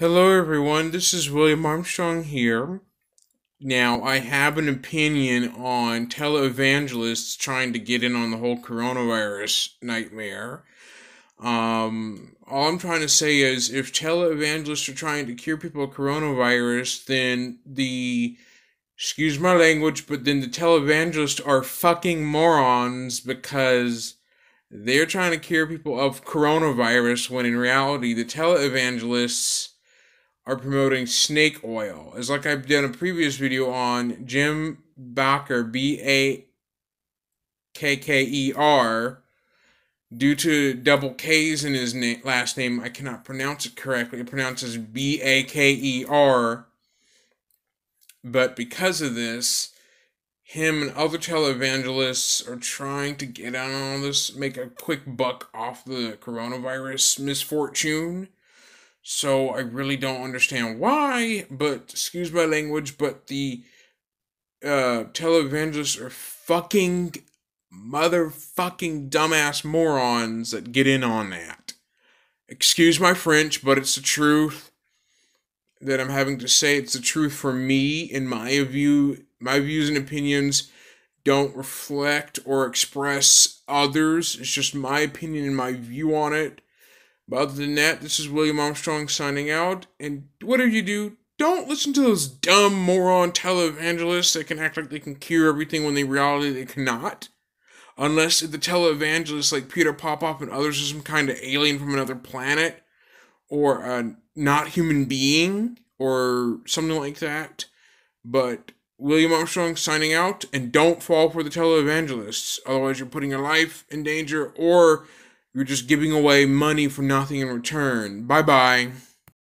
Hello, everyone. This is William Armstrong here. Now, I have an opinion on televangelists trying to get in on the whole coronavirus nightmare. Um, all I'm trying to say is if televangelists are trying to cure people of coronavirus, then the, excuse my language, but then the televangelists are fucking morons because they're trying to cure people of coronavirus when in reality the televangelists are promoting snake oil. It's like I've done a previous video on Jim Bakker, B A K K E R. Due to double K's in his na- last name, I cannot pronounce it correctly. It pronounces B A K E R. But because of this, him and other televangelists are trying to get out on this, make a quick buck off the coronavirus misfortune so I really don't understand why, but excuse my language, but the uh televangelists are fucking motherfucking dumbass morons that get in on that. Excuse my French, but it's the truth that I'm having to say. It's the truth for me in my view. My views and opinions don't reflect or express others. It's just my opinion and my view on it. But other than that, this is William Armstrong signing out. And whatever you do, don't listen to those dumb moron televangelists that can act like they can cure everything when in reality they cannot. Unless the televangelists like Peter Popoff and others are some kind of alien from another planet or a not human being or something like that. But William Armstrong signing out, and don't fall for the televangelists. Otherwise, you're putting your life in danger or you're just giving away money for nothing in return. Bye bye.